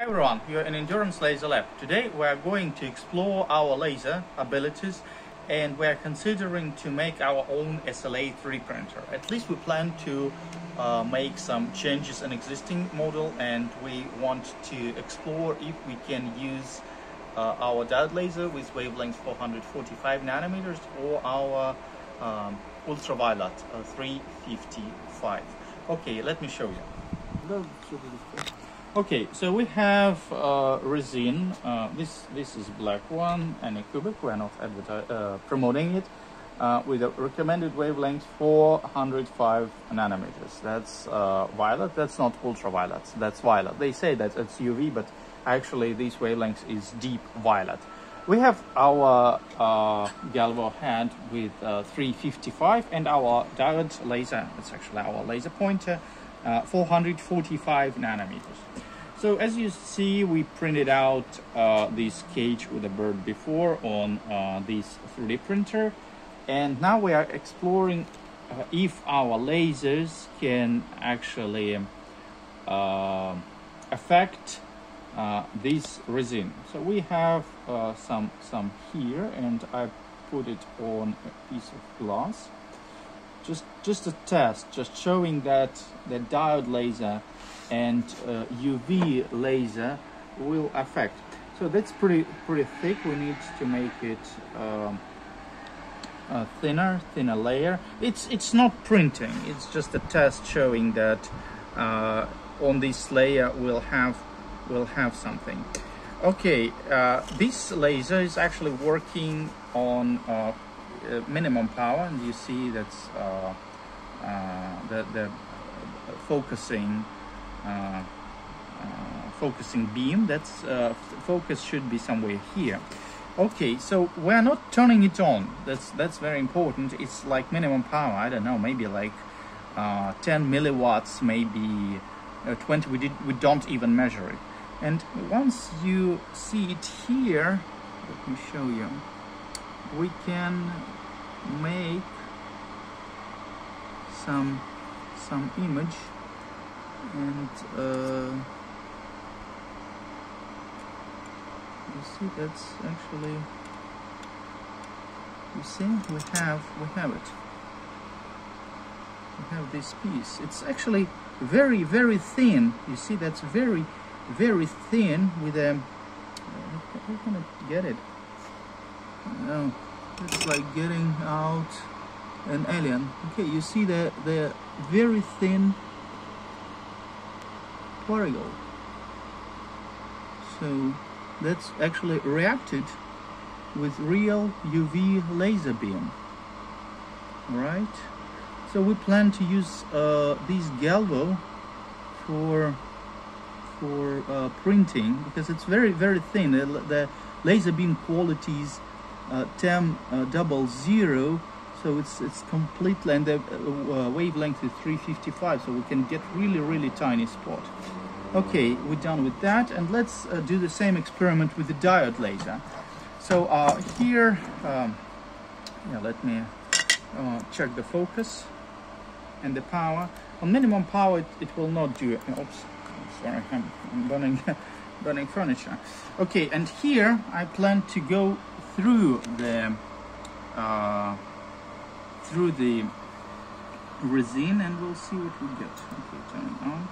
Hi everyone, you're in Endurance Laser Lab. Today we are going to explore our laser abilities and we are considering to make our own SLA 3 printer. At least we plan to uh, make some changes in existing model and we want to explore if we can use uh, our diode laser with wavelength 445 nanometers or our um, ultraviolet uh, 355. Okay, let me show you. Okay, so we have uh, resin. Uh, this this is black one Anycubic. We're not uh, promoting it. Uh, with a recommended wavelength 405 nanometers. That's uh, violet. That's not ultraviolet. That's violet. They say that it's UV, but actually this wavelength is deep violet. We have our uh, Galvo head with 355 and our diode laser. It's actually our laser pointer. Uh, 445 nanometers. So as you see, we printed out uh, this cage with a bird before on uh, this 3D printer. And now we are exploring uh, if our lasers can actually uh, affect this resin. So we have some, some here and I put it on a piece of glass just just a test, just showing that the diode laser and uh, UV laser will affect. So that's pretty pretty thick. We need to make it um, a thinner, thinner layer. It's it's not printing. It's just a test showing that uh, on this layer we'll have we'll have something. Okay, uh, this laser is actually working on uh, uh, minimum power and you see that's uh, uh, the, the focusing focusing beam that's focus should be somewhere here. Okay so we're not turning it on. That's that's very important. It's like minimum power i don't know maybe like uh, 10 milliwatts maybe uh, 20 we did we don't even measure it. And once you see it here let me show you we can make some some image and uh, you see that's actually you see we have we have it. We have this piece. It's actually very very thin. You see that's very very thin with a how can I get it no it's like getting out an alien. Okay you see the the very thin particle. So that's actually reacted with real UV laser beam. Right so we plan to use uh, this galvo for for uh, printing because it's very very thin. The, the laser beam qualities uh, TEM uh, double zero so it's it's completely and the uh, wavelength is 355 so we can get really really tiny spot. Okay we're done with that and let's uh, do the same experiment with the diode laser. So uh, here um, yeah let me uh, check the focus and the power. On minimum power it, it will not do it oops sorry I'm, I'm burning burning furniture. Okay and here I plan to go through the uh, through the resin and we'll see what we get. Okay, turn it on.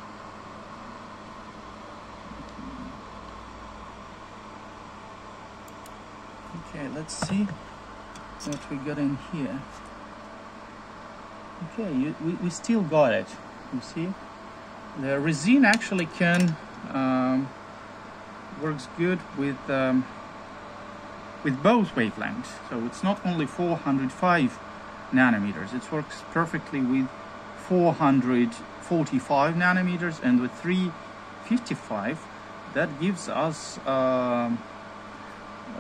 Okay, let's see what we got in here. Okay, you, we, we still got it. You see? The resin actually can um, works good with um, with both wavelengths. So it's not only 405 nanometers, it works perfectly with 445 nanometers and with 355 that gives us uh,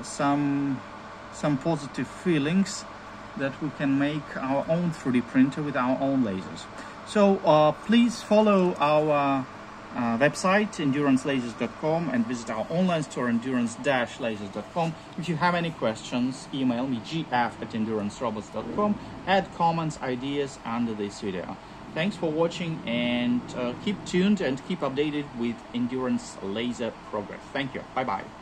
some some positive feelings that we can make our own 3D printer with our own lasers. So uh, please follow our uh, website endurancelasers.com and visit our online store endurance-lasers.com. If you have any questions, email me gf at endurancerobots.com. Add comments, ideas under this video. Thanks for watching and uh, keep tuned and keep updated with Endurance Laser progress. Thank you. Bye bye.